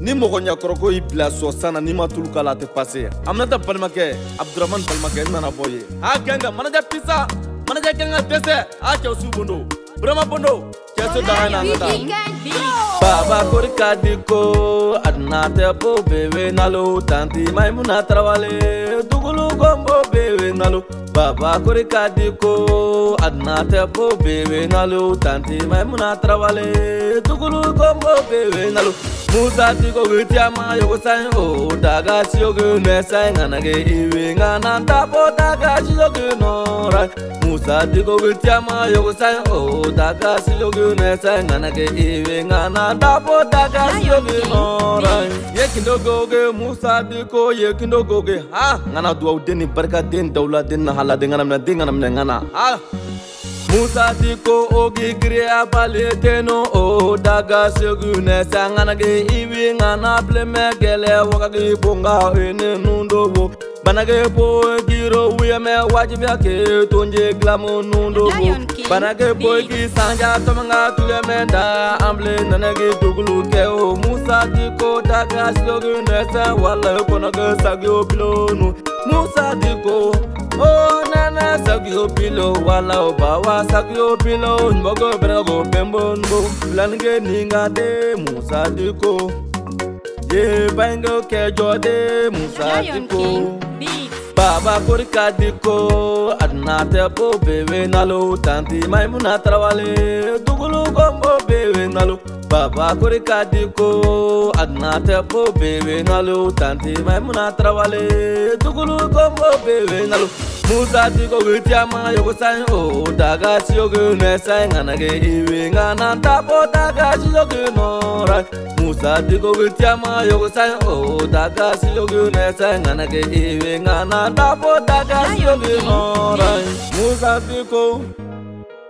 ni mɔgɔ ɲakɔrɔko y'i bila sɔ san na n'i ma tulu k'a la a tɛ pase aminata balimakɛ abduramani balimakɛ n nana bɔ ye a gɛnga manaja pisa manaja gɛnga dɛsɛ a cɛw su bondo burama bondo cɛso danga na ka taa baba ko ri kadi ko a dina tɛ bo bebe nalo tanti maimuna tarawale dugulu gombo bebe nalo baba ko ri kadi ko a dina tɛ bo bebe nalo tanti maimuna tarawale dugulu gombo bebe nalo musa tigo ge tiama yogo sai o daga siyoge nɛ sai ŋanage iwe ŋana tabo daga siyoge nɔra musa tigo ge tiama yogo sai o daga siyoge nɛ sai ŋanage iwe ŋana dabo daga sobi oran ye kindo goge musa diko ye kindo goge ha ngana duaw den ni barka den dawla den na hala den ngana mina den ngana ngana ha musa diko ogi gria bale teno o daga segune ngana ge iwi ngana bleme gele wakagi bonga ene nundo banage po giro wiyame wajibya ke tonje glamo nundobo banage po ki sanja tomanga tuleme da amble nanage dugulu ke o musa di ko daga slogu nese wala konoge sagyo bilonu musa di ko o nana sagyo bilo wala o bawa sagyo bilo nbogo brego pembonbo lange ninga de musa di ko ye bango kẹjọ de musa diko baba korika diko aduna tẹ bo bewe nalo tanti maimuna tarawale dugulu ko bo bewe nalo. Baba kuri kadiko adna te po bebe nalu tanti mai muna trawale tukulu ko po bebe nalu musa ti ko witi ama yoko sai o daga si yoko ne sai ngana ge iwe ngana ta po daga si yoko no rai musa ti ko witi ama yoko sai o daga si yoko ne sai ngana ge iwe ngana ta po daga si yoko no rai musa ti ko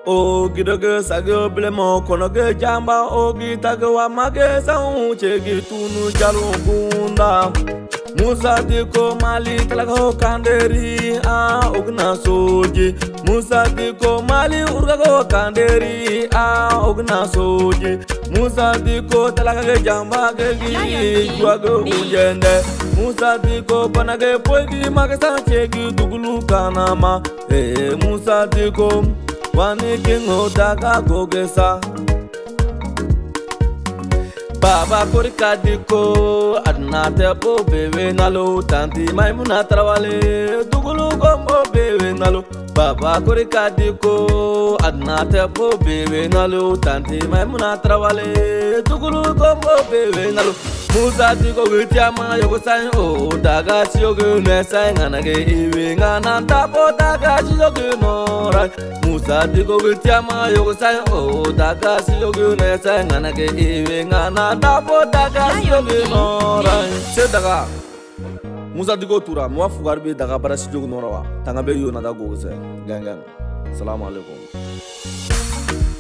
o gido ge ge ge jamba Ogi gita mage wa ma tunu sa musa de mali kala kanderi a o soje musa diko mali ur kanderi a o soje musa diko ko ge jamba ge gi jwa go musa diko ko bana ge po txegi ma kanama e musa de ko Wani wanekengotaka gogesa baba kori kadiko Adina tepo bebe nalo tanti maimuna trawale dugulu gombo bebenalo babakori kadiko adnate bo bebenalo tanti maimuna trawale tukulu kombo bebenalo musadiko witiama yogosai o dagasi yogenesai nganage ibenganantabo dagasi yogenora musadiko witiama yogosai o dagasi yogenesai nganage ibenganantabo dagasi yogenora sedaga musadigo tura mwa fugari be daga bara studio nora wa tanga be da goze gangan salam alaikum